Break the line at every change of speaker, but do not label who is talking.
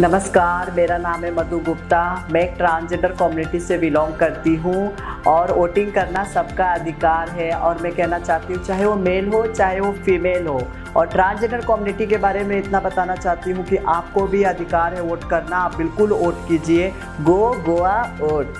नमस्कार, मेरा नाम है मधु गुप्ता। मैं एक ट्रांसजेंडर कम्युनिटी से बिलोंग करती हूँ और वोटिंग करना सबका अधिकार है और मैं कहना चाहती हूँ, चाहे वो मेल हो, चाहे वो फीमेल हो। और ट्रांसजेंडर कम्युनिटी के बारे में इतना बताना चाहती हूँ कि आपको भी अधिकार है वोट करना। आप बिल्कुल वोट कीजिए। गो गोवा वोट